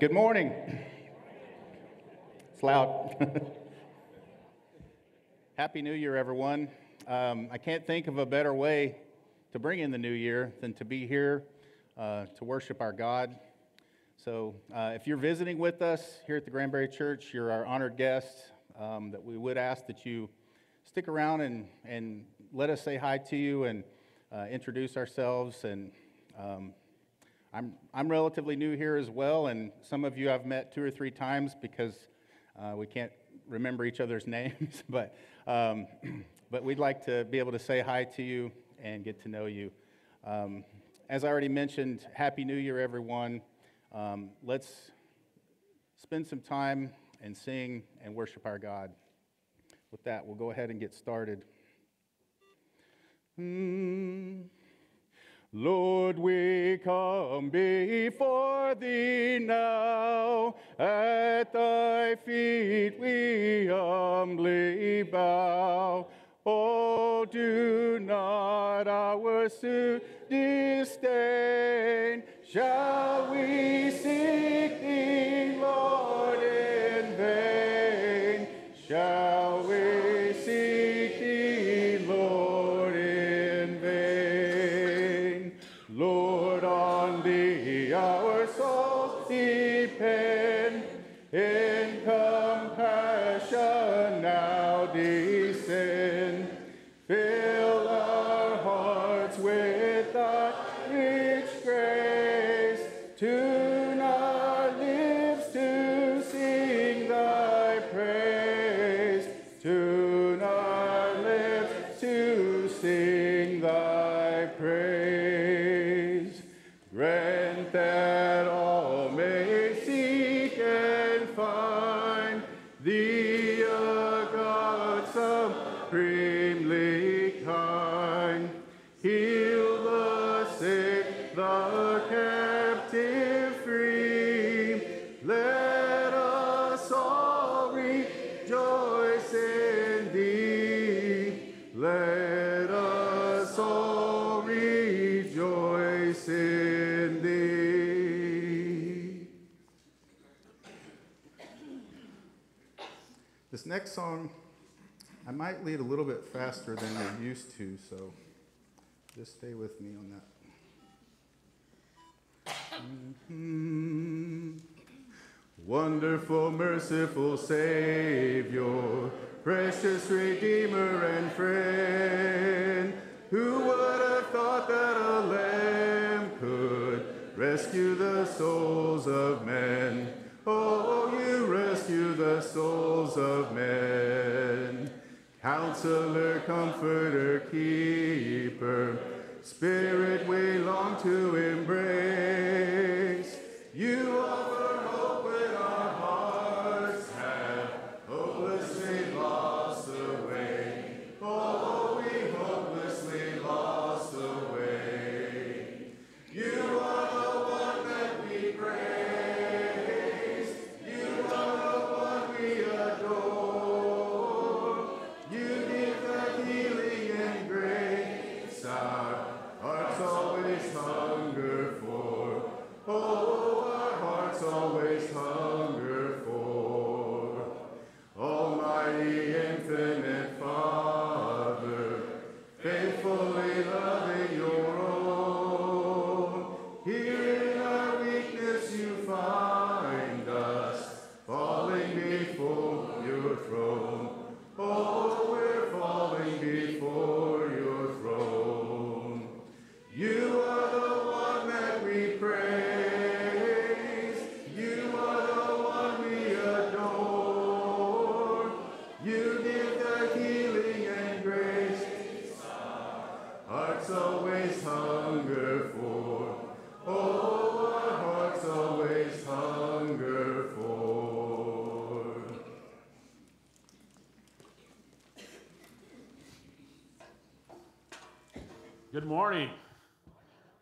Good morning. It's loud. Happy New Year, everyone. Um, I can't think of a better way to bring in the new year than to be here uh, to worship our God. So, uh, if you're visiting with us here at the Granbury Church, you're our honored guest. Um, that we would ask that you stick around and, and let us say hi to you and uh, introduce ourselves and um, I'm, I'm relatively new here as well, and some of you I've met two or three times because uh, we can't remember each other's names, but, um, but we'd like to be able to say hi to you and get to know you. Um, as I already mentioned, Happy New Year, everyone. Um, let's spend some time and sing and worship our God. With that, we'll go ahead and get started. Mm. Lord, we come before thee now. At thy feet we humbly bow. Oh, do not our suit disdain. Shall we seek thee, Lord, in vain? Shall we song, I might lead a little bit faster than we're used to, so just stay with me on that. Mhm. Wonderful, merciful Savior, precious Redeemer and friend, who would have thought that a lamb could rescue the souls of men? Oh, souls of men. Counselor, comforter, keeper, spirit we long to embrace. Good morning.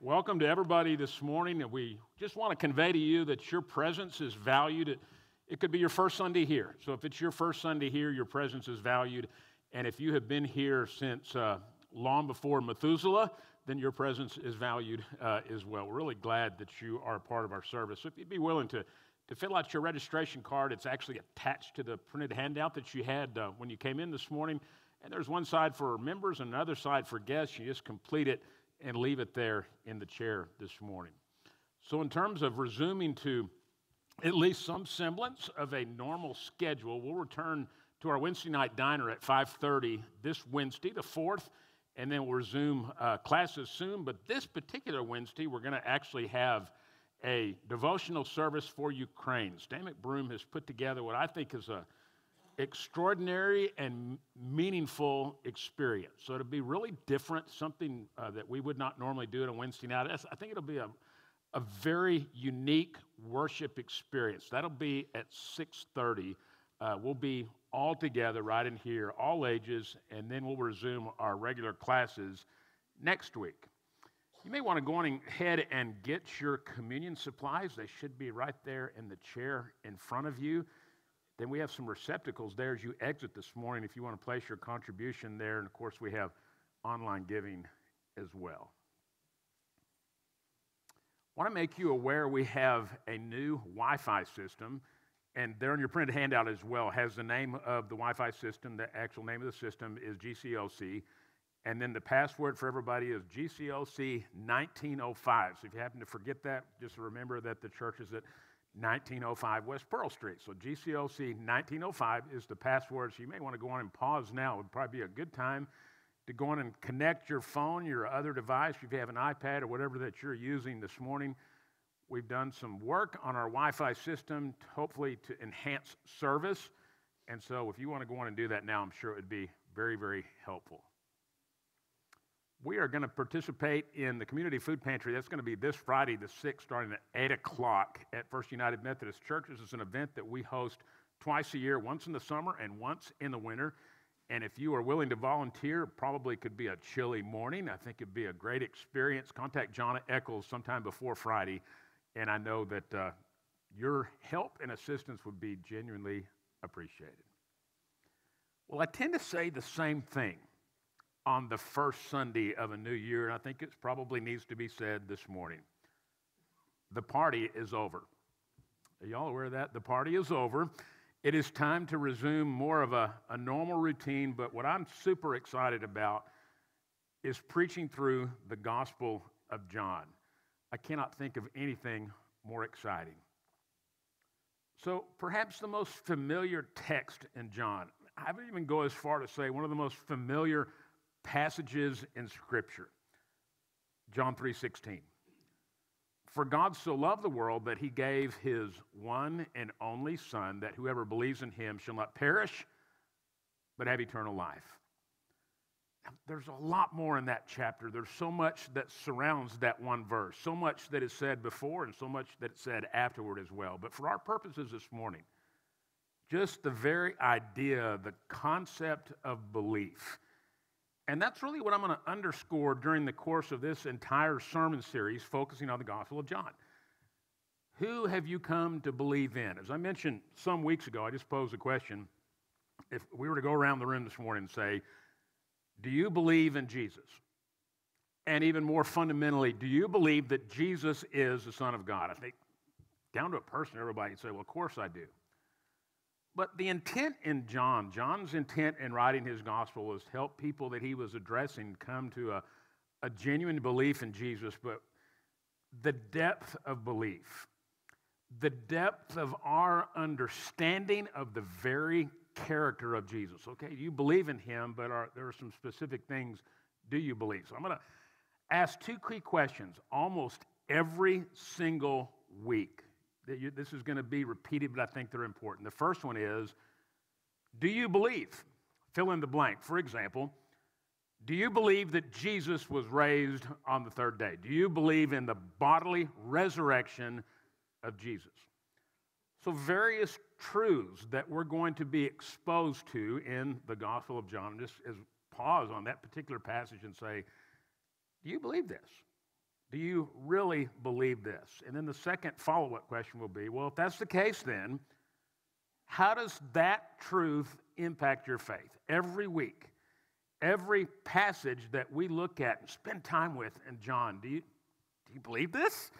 Welcome to everybody this morning. And we just want to convey to you that your presence is valued. It, it could be your first Sunday here. So if it's your first Sunday here, your presence is valued. And if you have been here since uh, long before Methuselah, then your presence is valued uh, as well. We're really glad that you are a part of our service. So if you'd be willing to, to fill out your registration card, it's actually attached to the printed handout that you had uh, when you came in this morning. And there's one side for members and another side for guests. You just complete it and leave it there in the chair this morning. So, in terms of resuming to at least some semblance of a normal schedule, we'll return to our Wednesday night diner at 5:30 this Wednesday, the 4th, and then we'll resume uh, classes soon. But this particular Wednesday, we're going to actually have a devotional service for Ukraine. Stan McBroom has put together what I think is a extraordinary and meaningful experience. So it'll be really different, something uh, that we would not normally do on a Wednesday night. I think it'll be a, a very unique worship experience. That'll be at 6:30. Uh, we'll be all together right in here, all ages, and then we'll resume our regular classes next week. You may want to go on ahead and get your communion supplies. They should be right there in the chair in front of you. Then we have some receptacles there as you exit this morning if you want to place your contribution there. And of course, we have online giving as well. I want to make you aware we have a new Wi Fi system, and there in your printed handout as well has the name of the Wi Fi system. The actual name of the system is GCOC. And then the password for everybody is GCOC 1905. So if you happen to forget that, just remember that the church is at 1905 West Pearl Street. So GCOC 1905 is the password. So you may want to go on and pause now. It would probably be a good time to go on and connect your phone, your other device, if you have an iPad or whatever that you're using this morning. We've done some work on our Wi Fi system, hopefully to enhance service. And so if you want to go on and do that now, I'm sure it would be very, very helpful. We are going to participate in the community food pantry. That's going to be this Friday, the 6th, starting at 8 o'clock at First United Methodist Church. This is an event that we host twice a year, once in the summer and once in the winter. And if you are willing to volunteer, probably could be a chilly morning. I think it'd be a great experience. Contact John Eccles sometime before Friday, and I know that uh, your help and assistance would be genuinely appreciated. Well, I tend to say the same thing on the first Sunday of a new year, and I think it probably needs to be said this morning. The party is over. Are y'all aware of that? The party is over. It is time to resume more of a, a normal routine, but what I'm super excited about is preaching through the Gospel of John. I cannot think of anything more exciting. So, perhaps the most familiar text in John, I would even go as far to say one of the most familiar passages in Scripture. John 3:16. For God so loved the world that he gave his one and only Son, that whoever believes in him shall not perish, but have eternal life. There's a lot more in that chapter. There's so much that surrounds that one verse, so much that is said before, and so much that is said afterward as well. But for our purposes this morning, just the very idea, the concept of belief and that's really what I'm going to underscore during the course of this entire sermon series, focusing on the Gospel of John. Who have you come to believe in? As I mentioned some weeks ago, I just posed a question. If we were to go around the room this morning and say, Do you believe in Jesus? And even more fundamentally, do you believe that Jesus is the Son of God? I think down to a person, everybody would say, Well, of course I do. But the intent in John, John's intent in writing his gospel was to help people that he was addressing come to a, a genuine belief in Jesus, but the depth of belief, the depth of our understanding of the very character of Jesus. Okay, you believe in him, but are, there are some specific things do you believe? So I'm going to ask two key questions almost every single week this is going to be repeated, but I think they're important. The first one is Do you believe? Fill in the blank. For example, do you believe that Jesus was raised on the third day? Do you believe in the bodily resurrection of Jesus? So, various truths that we're going to be exposed to in the Gospel of John. Just as pause on that particular passage and say, Do you believe this? Do you really believe this? And then the second follow up question will be well, if that's the case, then how does that truth impact your faith? Every week, every passage that we look at and spend time with in John, do you, do you believe this?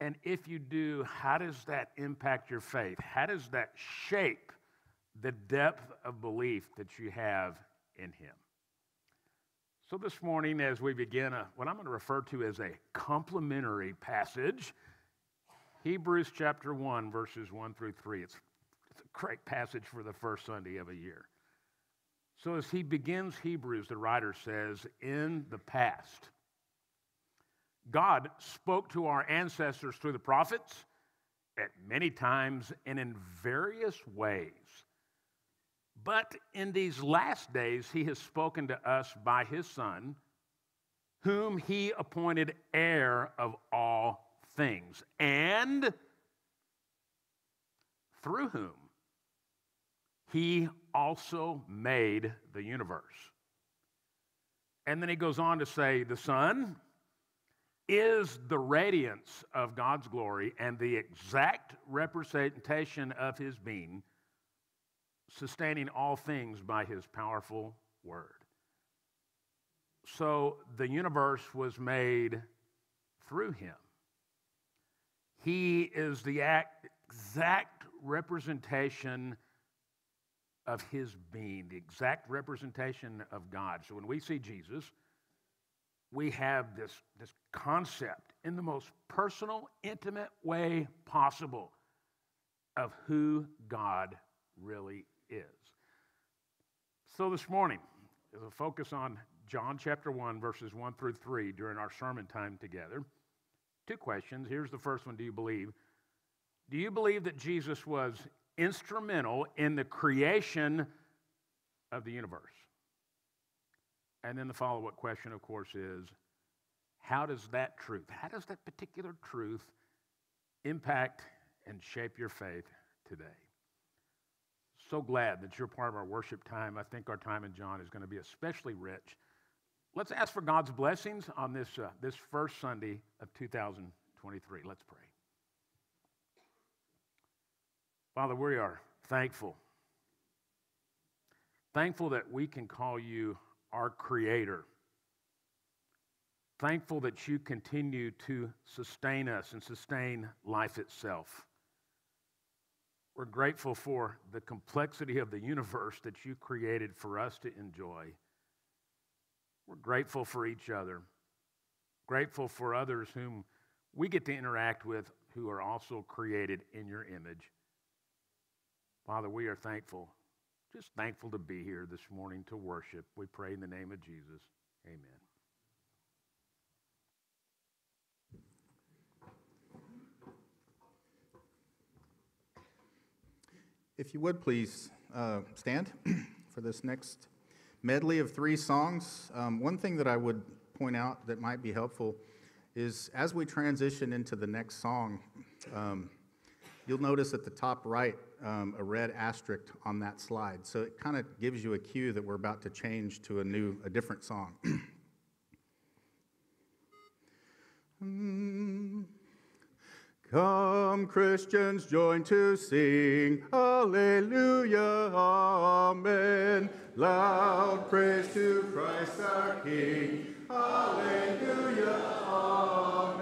And if you do, how does that impact your faith? How does that shape the depth of belief that you have in Him? So, this morning, as we begin a, what I'm going to refer to as a complementary passage, Hebrews chapter 1, verses 1 through 3. It's, it's a great passage for the first Sunday of a year. So, as he begins Hebrews, the writer says, In the past, God spoke to our ancestors through the prophets at many times and in various ways. But in these last days, he has spoken to us by his Son, whom he appointed heir of all things, and through whom he also made the universe. And then he goes on to say, The Son is the radiance of God's glory and the exact representation of his being, sustaining all things by his powerful word. So the universe was made through him. He is the exact representation of his being, the exact representation of God. So when we see Jesus, we have this, this concept in the most personal, intimate way possible of who God really is. So this morning is a focus on John chapter 1, verses 1 through 3 during our sermon time together. Two questions. Here's the first one Do you believe? Do you believe that Jesus was instrumental in the creation of the universe? And then the follow up question, of course, is how does that truth, how does that particular truth impact and shape your faith today? So glad that you're part of our worship time. I think our time in John is going to be especially rich. Let's ask for God's blessings on this, uh, this first Sunday of 2023. Let's pray. Father, we are thankful. Thankful that we can call you our Creator. Thankful that you continue to sustain us and sustain life itself. We're grateful for the complexity of the universe that you created for us to enjoy. We're grateful for each other, grateful for others whom we get to interact with who are also created in your image. Father, we are thankful just thankful to be here this morning to worship. We pray in the name of Jesus. Amen. If you would please uh, stand for this next medley of three songs. Um, one thing that I would point out that might be helpful is as we transition into the next song, um, you'll notice at the top right um, a red asterisk on that slide. So it kind of gives you a cue that we're about to change to a new, a different song. Come, Christians, join to sing, Alleluia, Amen. Loud praise to Christ our King, Alleluia, Amen.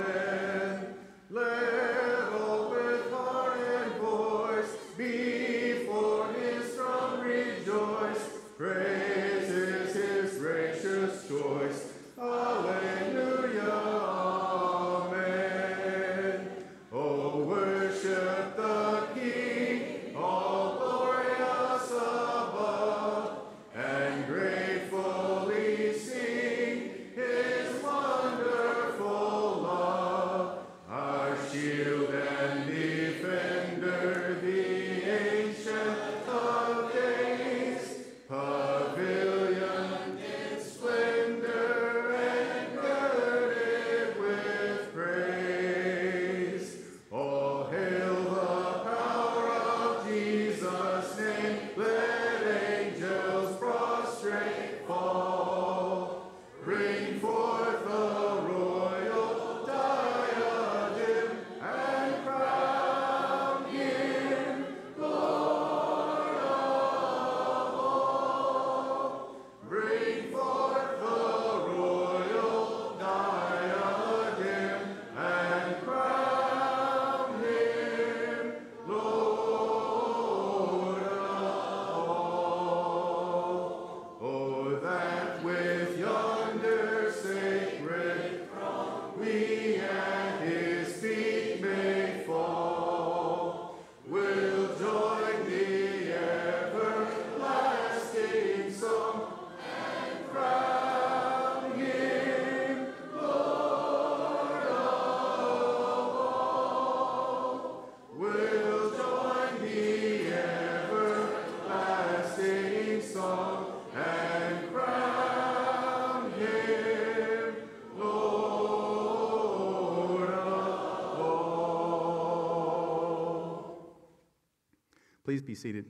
Be seated.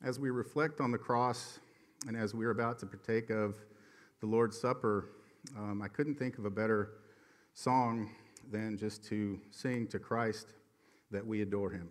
As we reflect on the cross and as we are about to partake of the Lord's Supper, um, I couldn't think of a better song than just to sing to Christ that we adore him.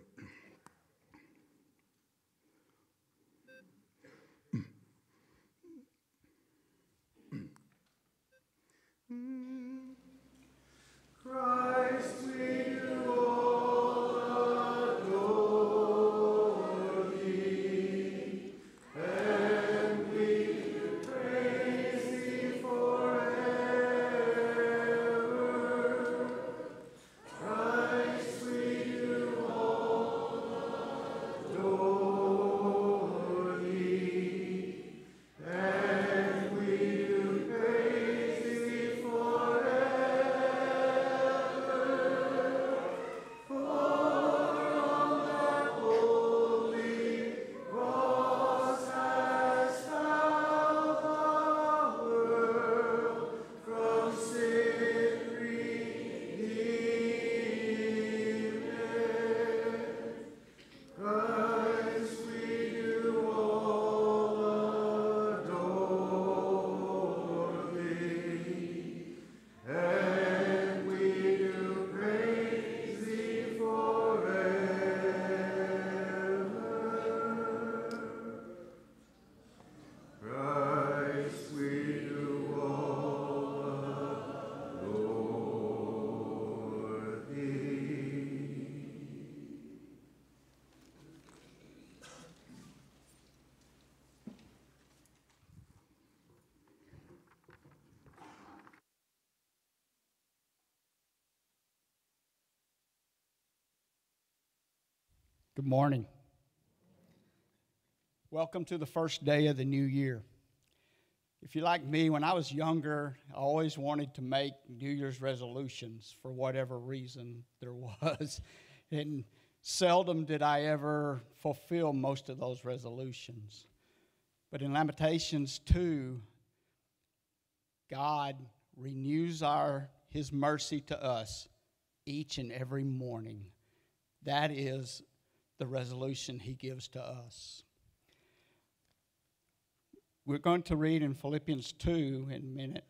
Good morning. Welcome to the first day of the new year. If you're like me, when I was younger, I always wanted to make New Year's resolutions for whatever reason there was. And seldom did I ever fulfill most of those resolutions. But in Lamentations 2, God renews our, his mercy to us each and every morning. That is the resolution he gives to us. We're going to read in Philippians 2 in a minute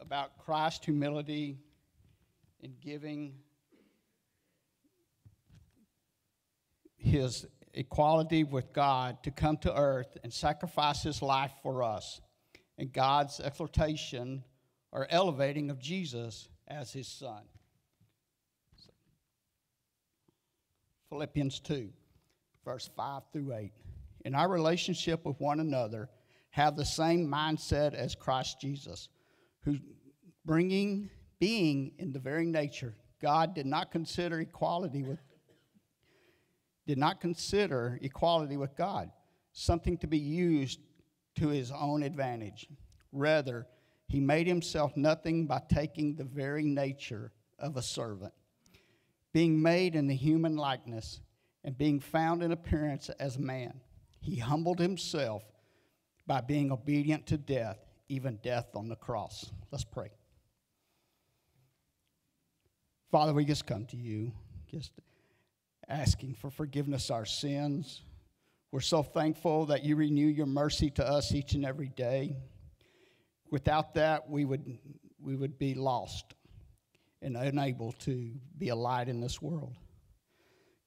about Christ's humility in giving his equality with God to come to earth and sacrifice his life for us, and God's exaltation or elevating of Jesus as his son. Philippians 2, verse 5 through 8. In our relationship with one another, have the same mindset as Christ Jesus, who bringing being in the very nature, God did not consider equality with did not consider equality with God something to be used to his own advantage. Rather, he made himself nothing by taking the very nature of a servant being made in the human likeness and being found in appearance as a man, he humbled himself by being obedient to death, even death on the cross. Let's pray. Father, we just come to you, just asking for forgiveness our sins. We're so thankful that you renew your mercy to us each and every day. Without that, we would, we would be lost and unable to be a light in this world.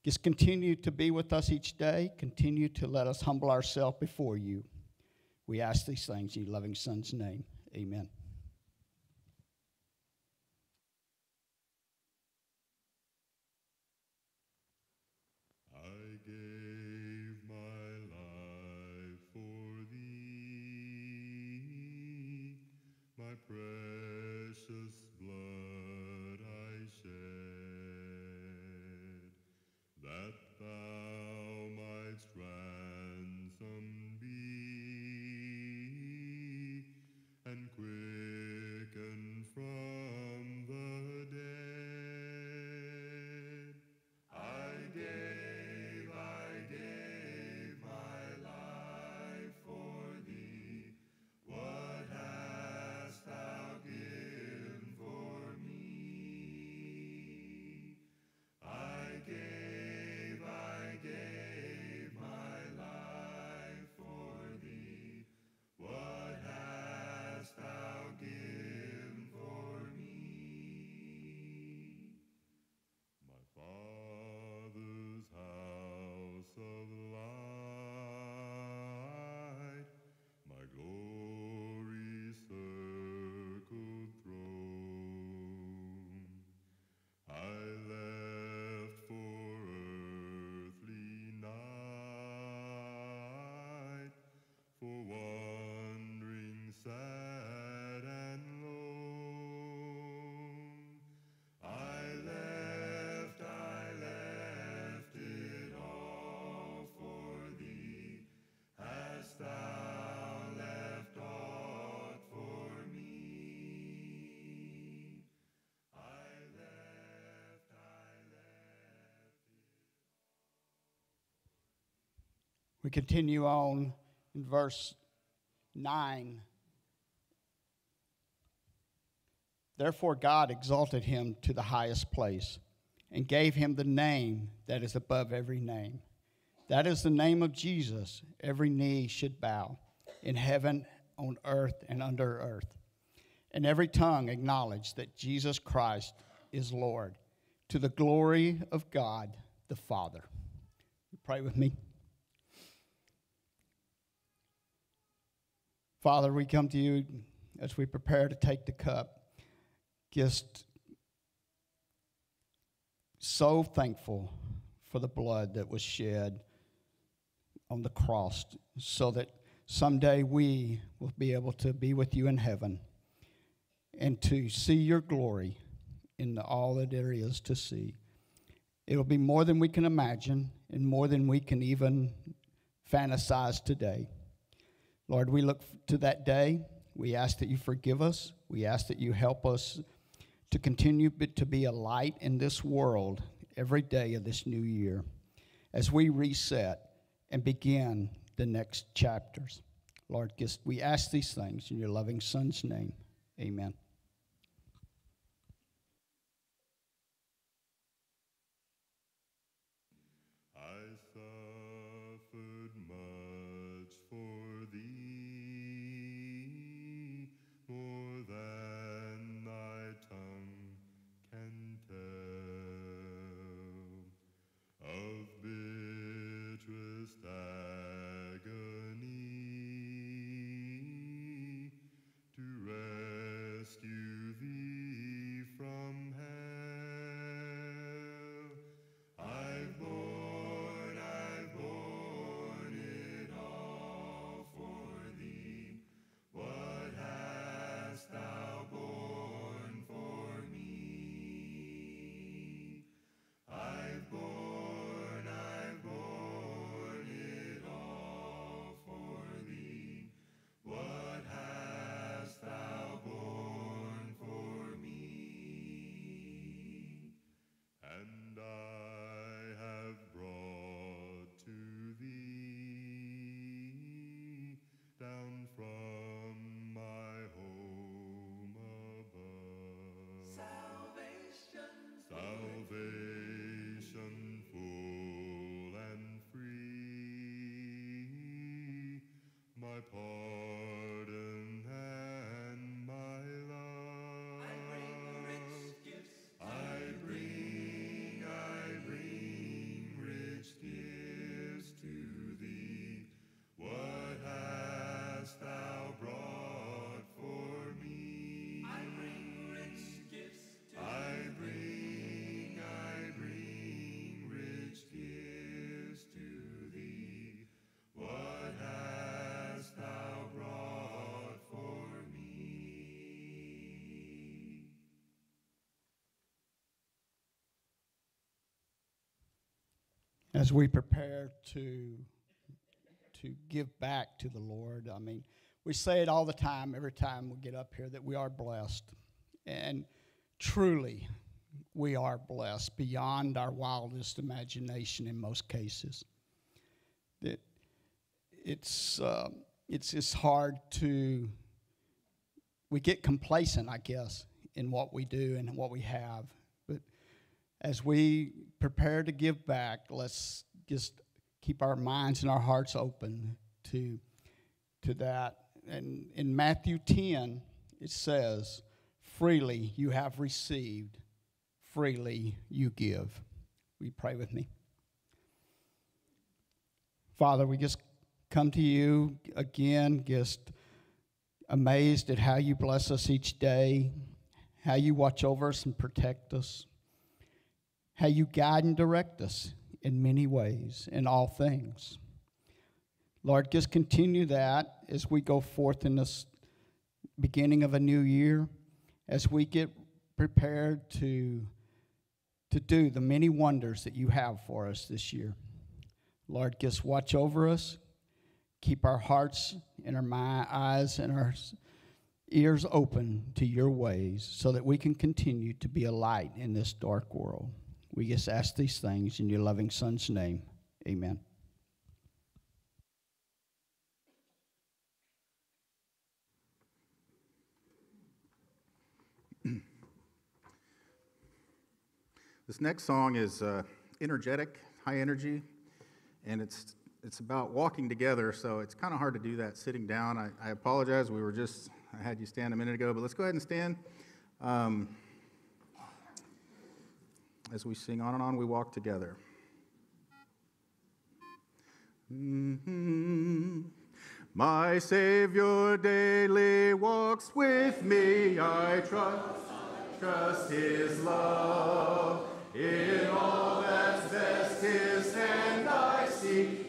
Just continue to be with us each day. Continue to let us humble ourselves before you. We ask these things in your loving Son's name. Amen. precious We continue on in verse 9. Therefore, God exalted him to the highest place and gave him the name that is above every name. That is the name of Jesus. Every knee should bow in heaven, on earth, and under earth, and every tongue acknowledge that Jesus Christ is Lord to the glory of God the Father. You pray with me. Father, we come to you as we prepare to take the cup. Just so thankful for the blood that was shed on the cross so that someday we will be able to be with you in heaven and to see your glory in all that there is to see. It'll be more than we can imagine and more than we can even fantasize today. Lord, we look to that day. We ask that you forgive us. We ask that you help us to continue to be a light in this world every day of this new year as we reset and begin the next chapters. Lord, we ask these things in your loving Son's name. Amen. As we prepare to to give back to the Lord. I mean, we say it all the time, every time we get up here, that we are blessed. And truly, we are blessed beyond our wildest imagination in most cases. That it's, uh, it's just hard to, we get complacent, I guess, in what we do and what we have but as we prepare to give back, let's just keep our minds and our hearts open to, to that. And in Matthew 10, it says, Freely you have received, freely you give. Will you pray with me? Father, we just come to you again, just amazed at how you bless us each day, how you watch over us and protect us how you guide and direct us in many ways, in all things. Lord, just continue that as we go forth in this beginning of a new year, as we get prepared to, to do the many wonders that you have for us this year. Lord, just watch over us, keep our hearts and our eyes and our ears open to your ways so that we can continue to be a light in this dark world. We just ask these things in your loving Son's name. Amen. This next song is uh, energetic, high energy, and it's it's about walking together. So it's kind of hard to do that sitting down. I, I, apologize. We were just I had you stand a minute ago, but let's go ahead and stand. Um, as we sing on and on, we walk together. Mm-hmm. My Savior daily walks with me. I trust, trust His love in all that's best. His hand I see,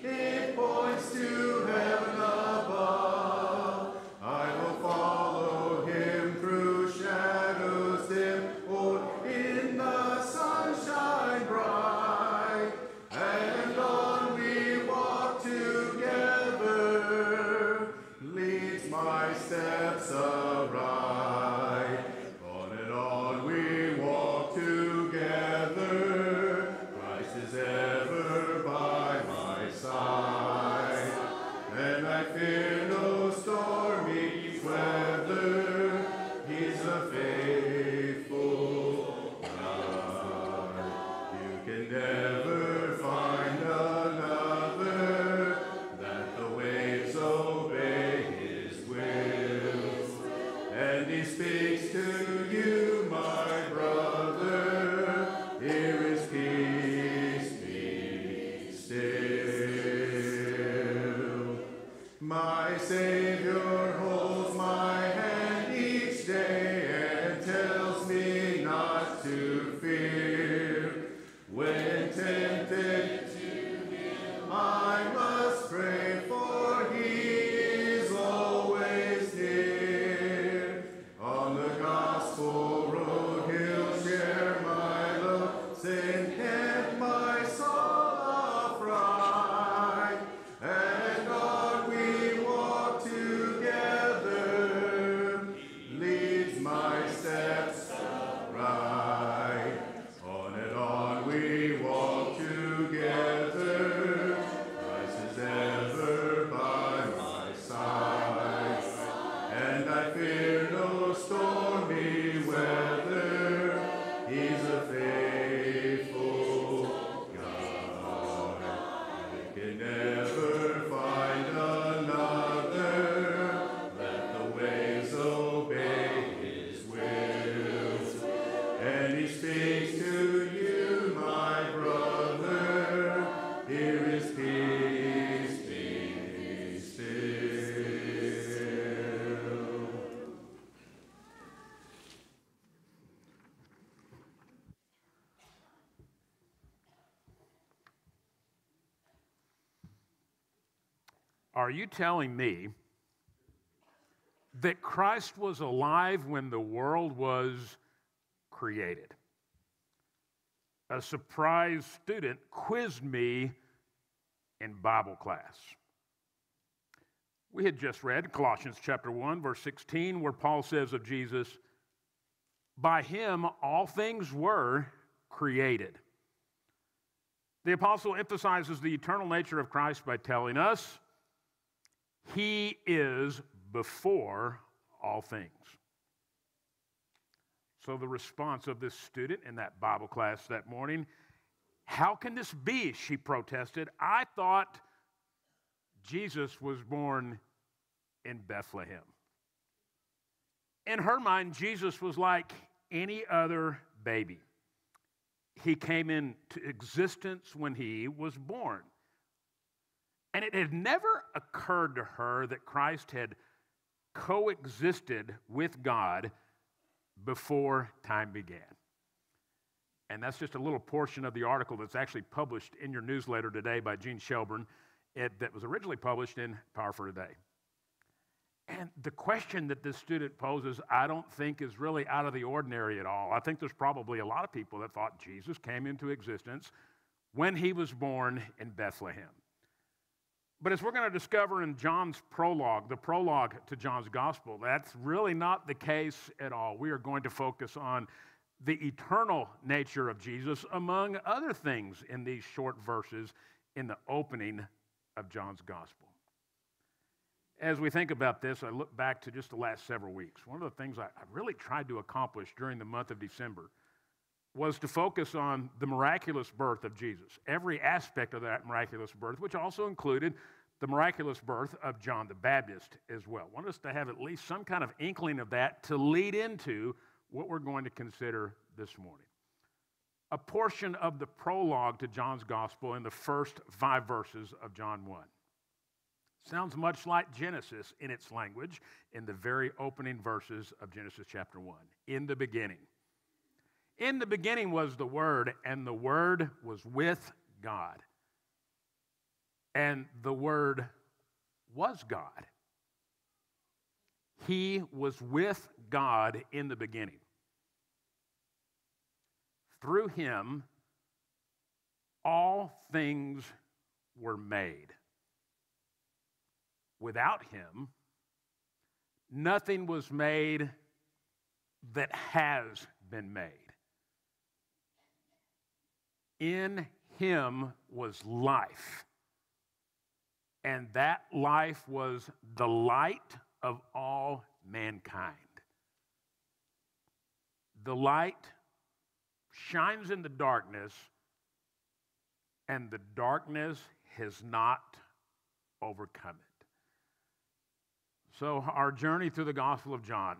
you telling me that Christ was alive when the world was created? A surprise student quizzed me in Bible class. We had just read Colossians chapter 1 verse 16 where Paul says of Jesus, "By him all things were created." The apostle emphasizes the eternal nature of Christ by telling us he is before all things. So, the response of this student in that Bible class that morning how can this be? She protested. I thought Jesus was born in Bethlehem. In her mind, Jesus was like any other baby. He came into existence when he was born. And it had never occurred to her that Christ had coexisted with God before time began. And that's just a little portion of the article that's actually published in your newsletter today by Gene Shelburne it, that was originally published in Power for Today. And the question that this student poses, I don't think is really out of the ordinary at all. I think there's probably a lot of people that thought Jesus came into existence when he was born in Bethlehem. But as we're going to discover in John's prologue, the prologue to John's gospel, that's really not the case at all. We are going to focus on the eternal nature of Jesus, among other things, in these short verses in the opening of John's gospel. As we think about this, I look back to just the last several weeks. One of the things I, really tried to accomplish during the month of December was to focus on the miraculous birth of Jesus, every aspect of that miraculous birth, which also included the miraculous birth of John the Baptist as well. I want us to have at least some kind of inkling of that to lead into what we're going to consider this morning. A portion of the prologue to John's gospel in the first five verses of John 1. Sounds much like Genesis in its language in the very opening verses of Genesis chapter 1. In the beginning. In the beginning was the Word, and the Word was with God. And the Word was God. He was with God in the beginning. Through him, all things were made. Without him, nothing was made that has been made. In him was life, and that life was the light of all mankind. The light shines in the darkness, and the darkness has not overcome it. So, our journey through the Gospel of John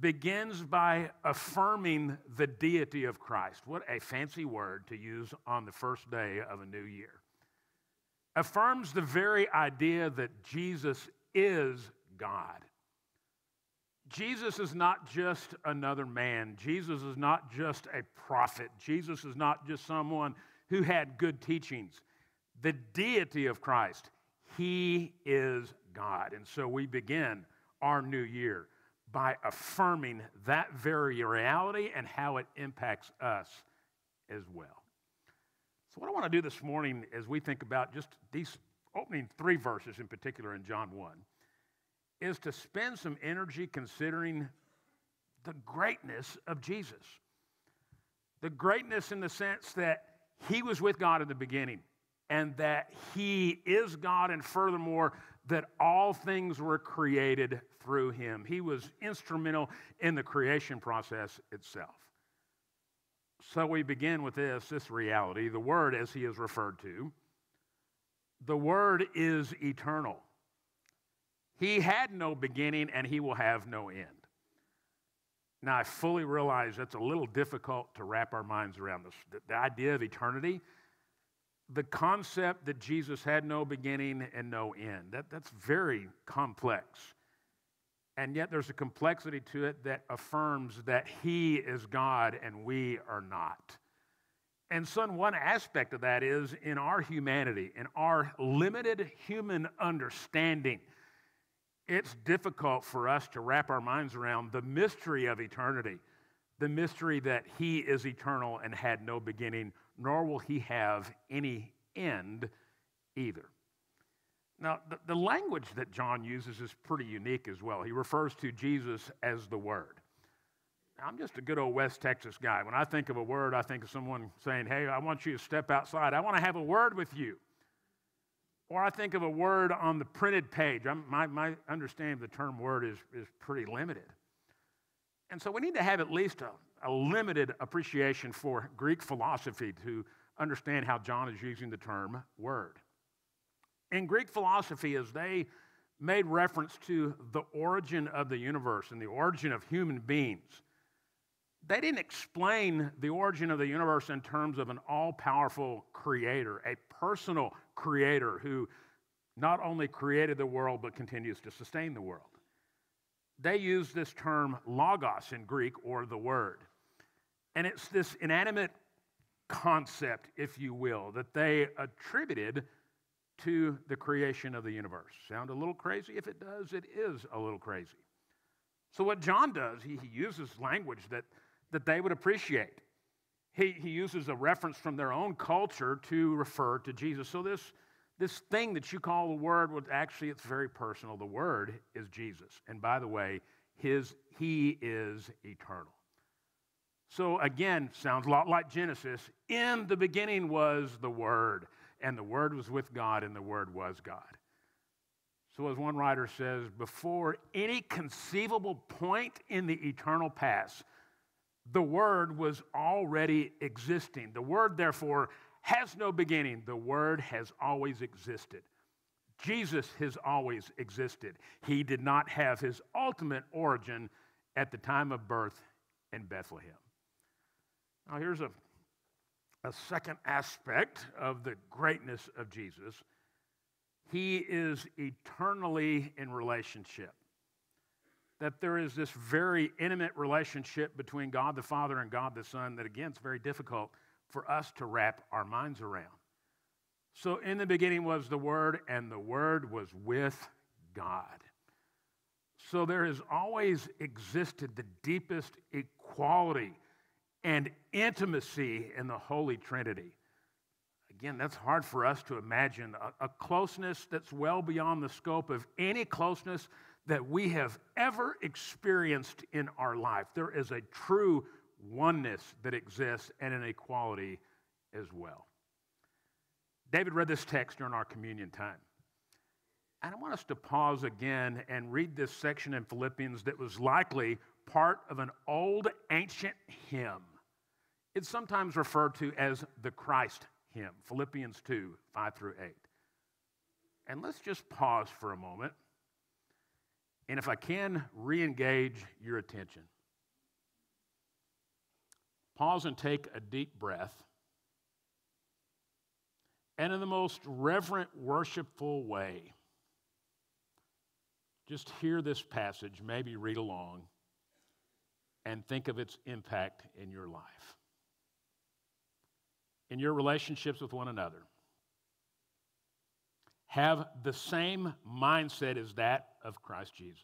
begins by affirming the deity of Christ. What a fancy word to use on the first day of a new year. Affirms the very idea that Jesus is God. Jesus is not just another man. Jesus is not just a prophet. Jesus is not just someone who had good teachings. The deity of Christ, He is God. And so we begin our new year by affirming that very reality and how it impacts us as well. So, what I want to do this morning as we think about just these opening three verses in particular in John 1 is to spend some energy considering the greatness of Jesus. The greatness in the sense that he was with God in the beginning and that he is God, and furthermore, that all things were created through him. He was instrumental in the creation process itself. So we begin with this this reality the Word, as he is referred to, the Word is eternal. He had no beginning and he will have no end. Now, I fully realize that's a little difficult to wrap our minds around this. The, idea of eternity, the concept that Jesus had no beginning and no end, that, that's very complex. And yet, there's a complexity to it that affirms that He is God and we are not. And, son, one aspect of that is in our humanity, in our limited human understanding it's difficult for us to wrap our minds around the mystery of eternity, the mystery that He is eternal and had no beginning, nor will He have any end either. Now, the, the language that John uses is pretty unique as well. He refers to Jesus as the Word. Now, I'm just a good old West Texas guy. When I think of a word, I think of someone saying, Hey, I want you to step outside. I want to have a word with you. Or I think of a word on the printed page. I'm, my, my understanding of the term word is, is pretty limited. And so we need to have at least a, a limited appreciation for Greek philosophy to understand how John is using the term word. In Greek philosophy, as they made reference to the origin of the universe and the origin of human beings, they didn't explain the origin of the universe in terms of an all powerful creator, a personal creator who not only created the world but continues to sustain the world. They use this term logos in Greek or the word. And it's this inanimate concept, if you will, that they attributed to the creation of the universe. Sound a little crazy? If it does, it is a little crazy. So, what John does, he, he uses language that, that they would appreciate he, he uses a reference from their own culture to refer to Jesus. So this, this thing that you call the Word, was actually, it's very personal. The Word is Jesus. And by the way, his, he is eternal. So again, sounds a lot like Genesis. In the beginning was the Word, and the Word was with God, and the Word was God. So, as one writer says, before any conceivable point in the eternal past, the Word was already existing. The Word, therefore, has no beginning. The Word has always existed. Jesus has always existed. He did not have his ultimate origin at the time of birth in Bethlehem. Now, here's a, a second aspect of the greatness of Jesus He is eternally in relationship. That there is this very intimate relationship between God the Father and God the Son that, again, it's very difficult for us to wrap our minds around. So, in the beginning was the Word, and the Word was with God. So, there has always existed the deepest equality and intimacy in the Holy Trinity. Again, that's hard for us to imagine a, a, closeness that's well beyond the scope of any closeness that we have ever experienced in our life. There is a true oneness that exists and an equality as well. David read this text during our communion time. And I want us to pause again and read this section in Philippians that was likely part of an old ancient hymn. It's sometimes referred to as the Christ hymn, Philippians 2 5 through 8. And let's just pause for a moment. And if I can, re engage your attention. Pause and take a deep breath and in the most reverent, worshipful way. Just hear this passage, maybe read along, and think of its impact in your life, in your relationships with one another. Have the same mindset as that of Christ Jesus,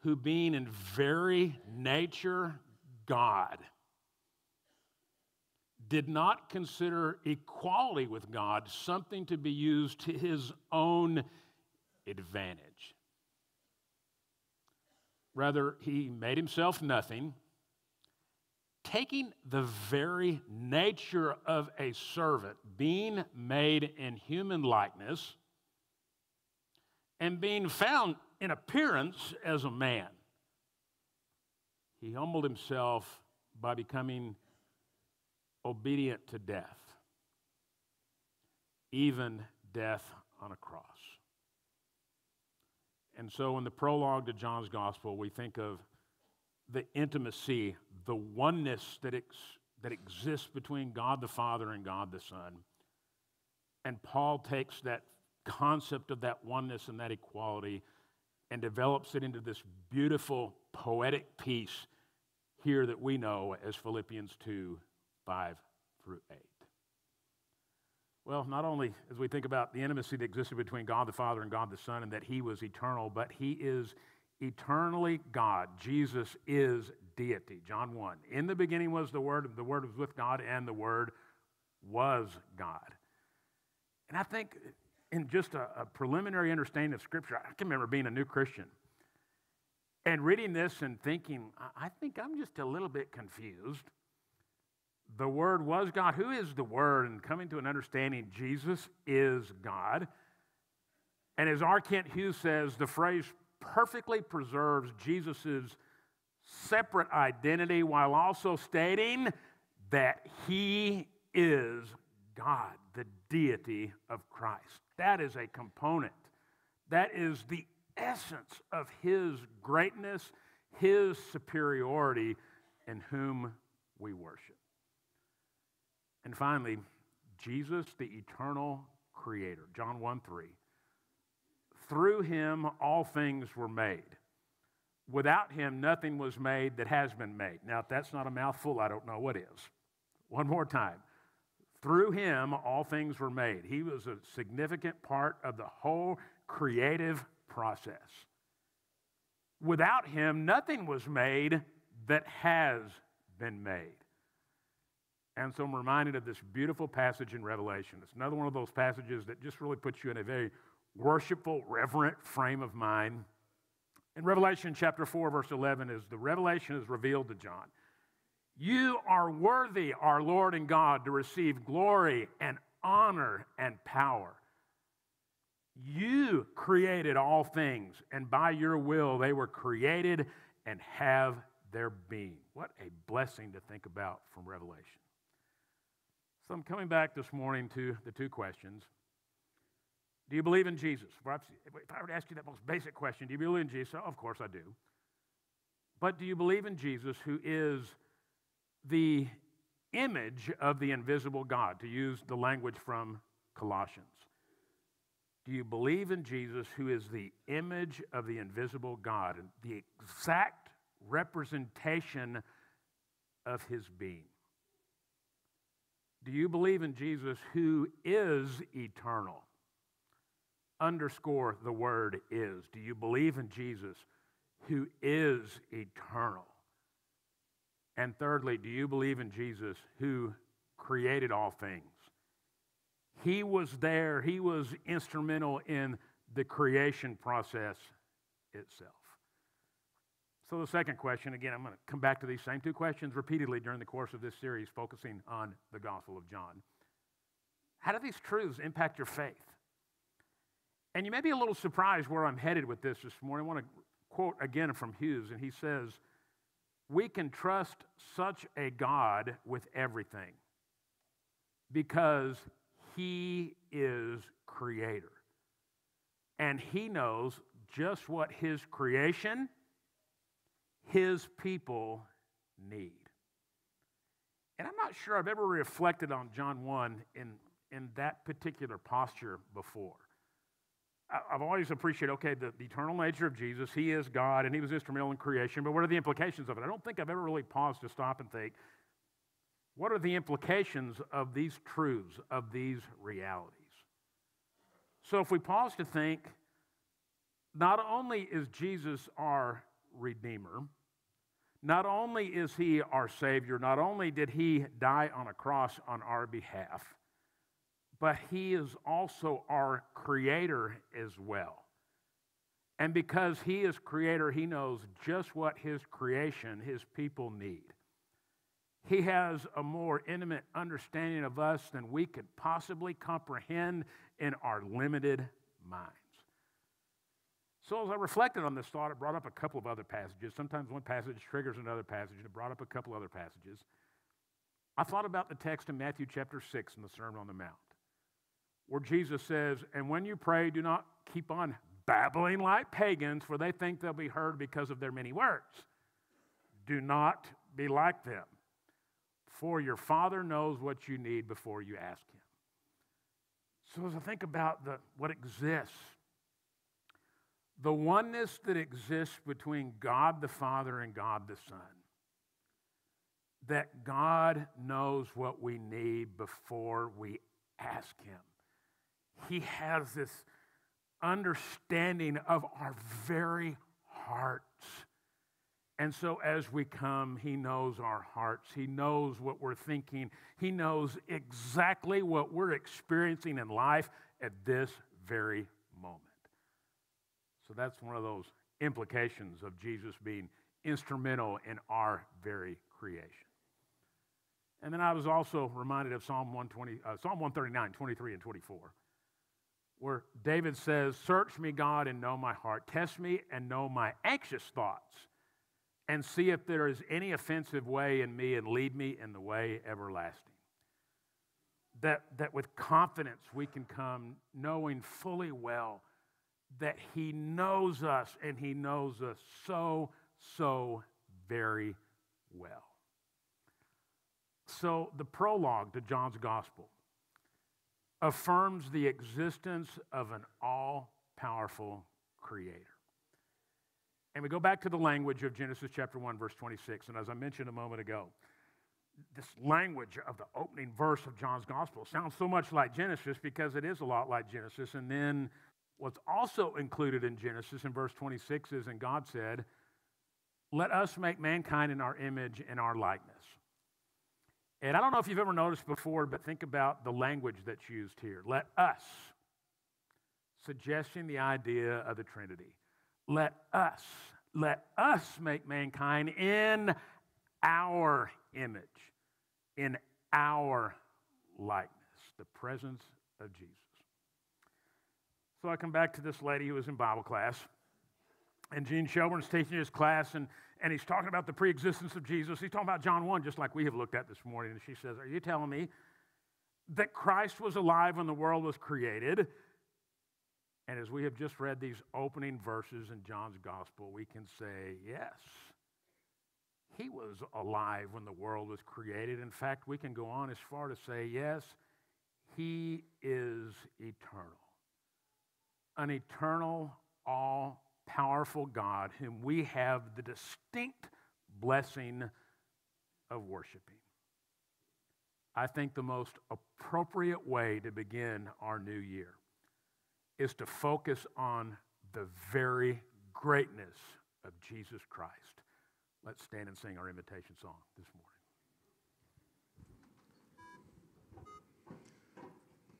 who, being in very nature God, did not consider equality with God something to be used to his own advantage. Rather, he made himself nothing, taking the very nature of a servant, being made in human likeness, and being found in appearance as a man. He humbled himself by becoming obedient to death, even death on a cross. And so, in the prologue to John's gospel, we think of the intimacy, the oneness that, ex- that exists between God the Father and God the Son. And Paul takes that concept of that oneness and that equality and develops it into this beautiful poetic piece here that we know as Philippians 2 5 through 8. Well, not only as we think about the intimacy that existed between God the Father and God the Son, and that He was eternal, but He is eternally God. Jesus is deity. John 1. In the beginning was the Word, the Word was with God, and the Word was God. And I think in just a, a preliminary understanding of Scripture, I can remember being a new Christian and reading this and thinking, I think I'm just a little bit confused the Word was God. Who is the Word? And coming to an understanding, Jesus is God. And as R. Kent Hughes says, the phrase perfectly preserves Jesus' separate identity while also stating that he is God, the deity of Christ. That is a component. That is the essence of his greatness, his superiority, in whom we worship. And finally, Jesus, the eternal creator. John 1 3. Through him, all things were made. Without him, nothing was made that has been made. Now, if that's not a mouthful, I don't know what is. One more time. Through him, all things were made. He was a significant part of the whole creative process. Without him, nothing was made that has been made. And so I'm reminded of this beautiful passage in Revelation. It's another one of those passages that just really puts you in a very worshipful, reverent frame of mind. In Revelation chapter 4, verse 11, is the revelation is revealed to John. You are worthy, our Lord and God, to receive glory and honor and power. You created all things, and by your will they were created and have their being. What a blessing to think about from Revelation. So I'm coming back this morning to the two questions. Do you believe in Jesus? If I were to ask you that most basic question, do you believe in Jesus? Of course I do. But do you believe in Jesus, who is the image of the invisible God, to use the language from Colossians? Do you believe in Jesus, who is the image of the invisible God, and the exact representation of his being? Do you believe in Jesus, who is eternal? Underscore the word is. Do you believe in Jesus, who is eternal? And thirdly, do you believe in Jesus, who created all things? He was there, he was instrumental in the creation process itself. So, the second question again, I'm going to come back to these same two questions repeatedly during the course of this series, focusing on the Gospel of John. How do these truths impact your faith? And you may be a little surprised where I'm headed with this this morning. I want to quote again from Hughes, and he says, We can trust such a God with everything because he is creator. And he knows just what his creation, his people need. And I'm not sure I've ever reflected on John 1 in, in that particular posture before. I've always appreciated, okay, the, the, eternal nature of Jesus. He is God and he was instrumental in creation, but what are the implications of it? I don't think I've ever really paused to stop and think, what are the implications of these truths, of these realities? So, if we pause to think, not only is Jesus our Redeemer, not only is He our Savior, not only did He die on a cross on our behalf, but He is also our Creator as well. And because He is Creator, He knows just what His creation, His people need. He has a more intimate understanding of us than we could possibly comprehend in our limited minds. So, as I reflected on this thought, it brought up a couple of other passages. Sometimes one passage triggers another passage, and it brought up a couple other passages. I thought about the text in Matthew chapter 6 in the Sermon on the Mount, where Jesus says, And when you pray, do not keep on babbling like pagans, for they think they'll be heard because of their many words. Do not be like them for your Father knows what you need before you ask Him. So, as I think about the, what exists, the oneness that exists between God the Father and God the Son, that God knows what we need before we ask Him. He has this understanding of our very hearts. And so, as we come, He knows our hearts. He knows what we're thinking. He knows exactly what we're experiencing in life at this very moment. So, that's one of those implications of Jesus being instrumental in our very creation. And then I was also reminded of Psalm, 120, uh, Psalm 139, 23, and 24, where David says, Search me, God, and know my heart. Test me and know my anxious thoughts and see if there is any offensive way in me and lead me in the way everlasting. That, that with confidence we can come knowing fully well that He knows us and He knows us so, so very well. So, the prologue to John's Gospel affirms the existence of an all powerful Creator. And we go back to the language of Genesis chapter 1, verse 26. And as I mentioned a moment ago, this language of the opening verse of John's gospel sounds so much like Genesis because it is a lot like Genesis. And then what's also included in Genesis in verse 26 is, and God said, Let us make mankind in our image and our likeness. And I don't know if you've ever noticed before, but think about the language that's used here. Let us, suggesting the idea of the Trinity. Let us, let us make mankind in our image, in our likeness, the presence of Jesus. So I come back to this lady who was in Bible class, and Gene Shelburne's teaching his class, and, and he's talking about the pre-existence of Jesus. He's talking about John 1, just like we have looked at this morning. And she says, Are you telling me that Christ was alive when the world was created? And as we have just read these opening verses in John's gospel, we can say, Yes. He was alive when the world was created. In fact, we can go on as far to say, Yes, he is eternal. An eternal, all powerful God whom we have the distinct blessing of worshiping. I think the most appropriate way to begin our new year is to focus on the very greatness of Jesus Christ. Let's stand and sing our invitation song this morning.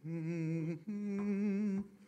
Mm-hmm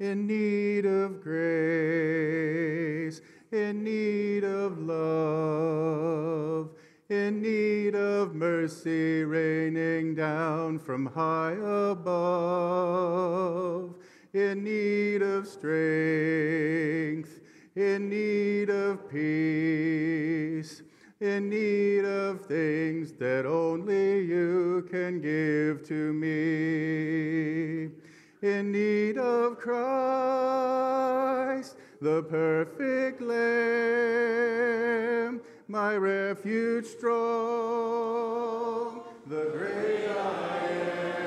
in need of grace, in need of love, in need of mercy raining down from high above, in need of strength, in need of peace, in need of things that only you can give to me in need of Christ, the perfect Lamb, my refuge strong, the great I am.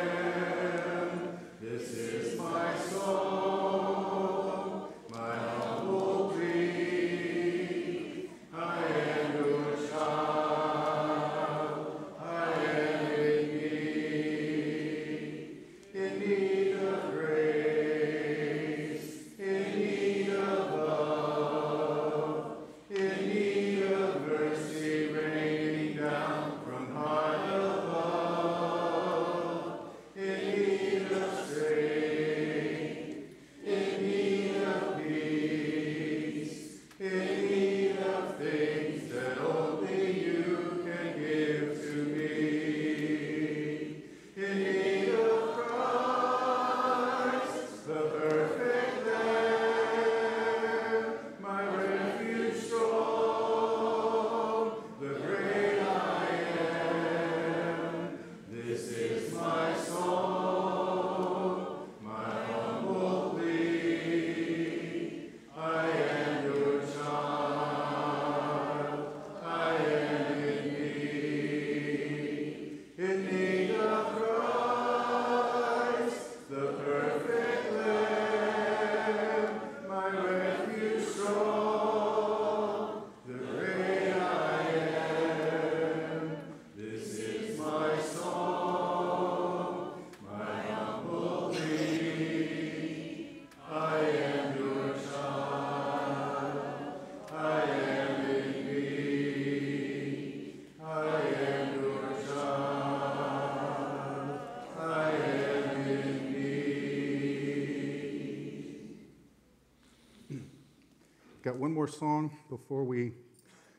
One more song before we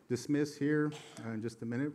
dismiss here uh, in just a minute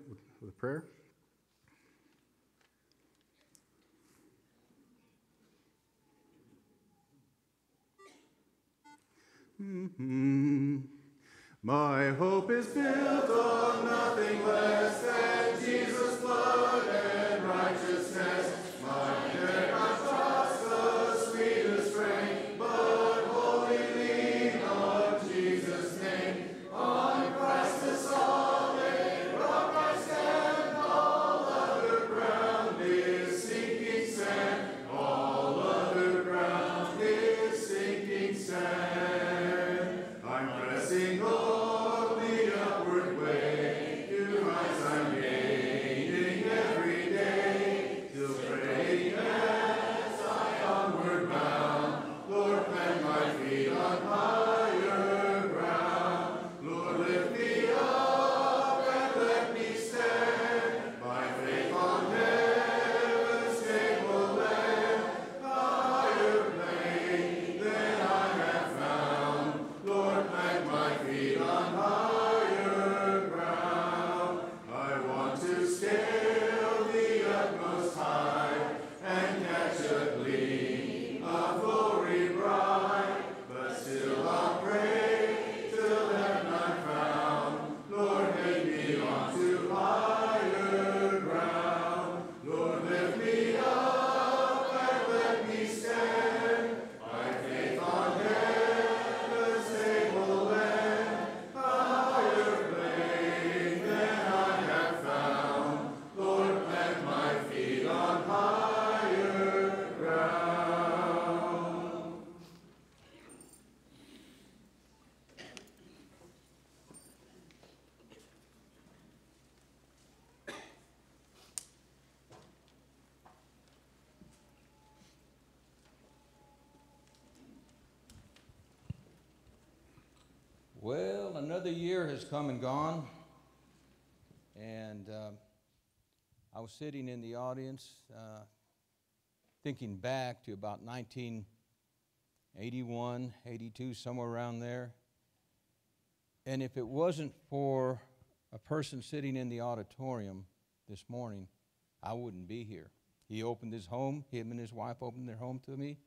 Another year has come and gone, and uh, I was sitting in the audience uh, thinking back to about 1981, 82, somewhere around there. And if it wasn't for a person sitting in the auditorium this morning, I wouldn't be here. He opened his home, him and his wife opened their home to me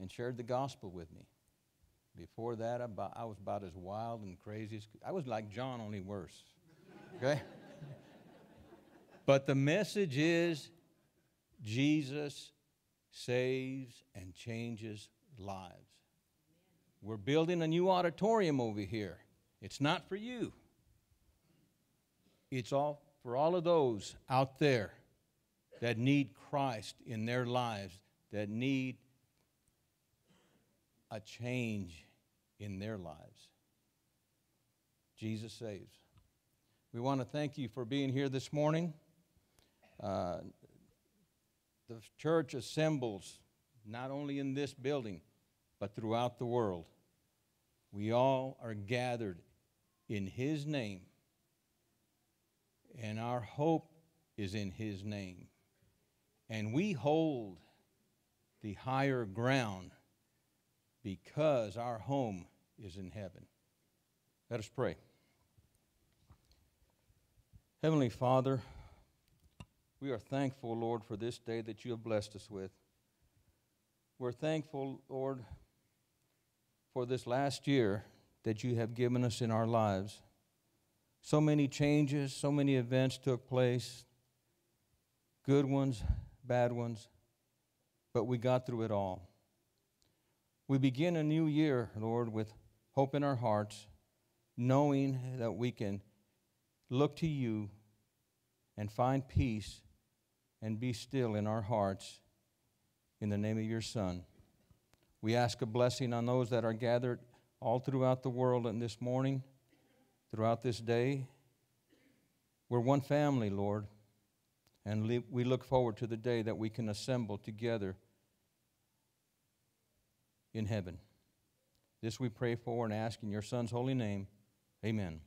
and shared the gospel with me. Before that, about, I was about as wild and crazy as I was like John, only worse. Okay? but the message is Jesus saves and changes lives. We're building a new auditorium over here. It's not for you. It's all for all of those out there that need Christ in their lives, that need a change in their lives. Jesus saves. We want to thank you for being here this morning. Uh, the church assembles not only in this building, but throughout the world. We all are gathered in His name, and our hope is in His name. And we hold the higher ground because our home is in heaven. Let us pray. Heavenly Father, we are thankful, Lord, for this day that you have blessed us with. We're thankful, Lord, for this last year that you have given us in our lives. So many changes, so many events took place, good ones, bad ones, but we got through it all. We begin a new year, Lord, with hope in our hearts, knowing that we can look to you and find peace and be still in our hearts in the name of your Son. We ask a blessing on those that are gathered all throughout the world and this morning, throughout this day. We're one family, Lord, and we look forward to the day that we can assemble together in heaven. This we pray for and ask in your Son's holy name. Amen.